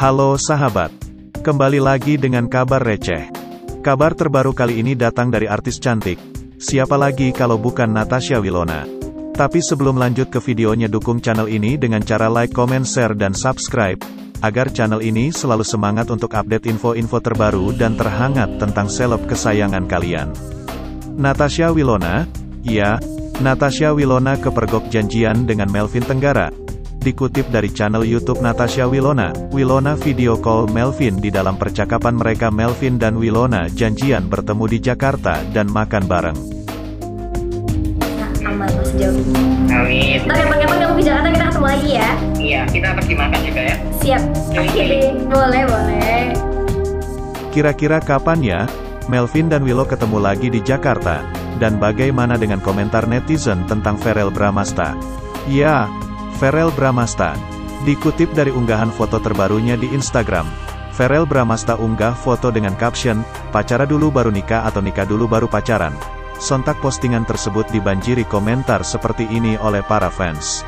Halo sahabat, kembali lagi dengan kabar receh. Kabar terbaru kali ini datang dari artis cantik. Siapa lagi kalau bukan Natasha Wilona? Tapi sebelum lanjut ke videonya dukung channel ini dengan cara like, comment, share, dan subscribe, agar channel ini selalu semangat untuk update info-info terbaru dan terhangat tentang seleb kesayangan kalian. Natasha Wilona, ya, Natasha Wilona kepergok janjian dengan Melvin Tenggara. Dikutip dari channel YouTube Natasha Wilona, Wilona video call Melvin di dalam percakapan mereka Melvin dan Wilona janjian bertemu di Jakarta dan makan bareng. Nah, aman jauh. Amin. Ntar kapan-kapan kamu ke Jakarta kita ketemu lagi ya. Iya, kita pergi makan juga ya. Siap. Oke, boleh boleh. Kira-kira kapan ya, Melvin dan Willow ketemu lagi di Jakarta? Dan bagaimana dengan komentar netizen tentang Verel Bramasta? Ya, Verel Bramasta. Dikutip dari unggahan foto terbarunya di Instagram, Verel Bramasta unggah foto dengan caption, pacara dulu baru nikah atau nikah dulu baru pacaran. Sontak postingan tersebut dibanjiri komentar seperti ini oleh para fans.